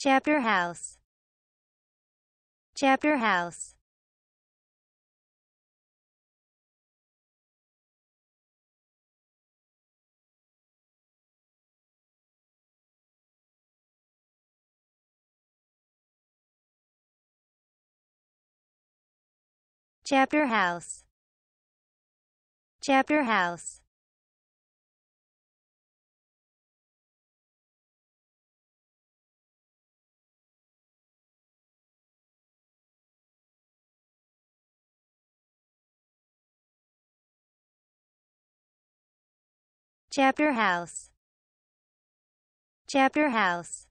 Chapter House. Chapter House. Chapter House. Chapter House Chapter House. Chapter House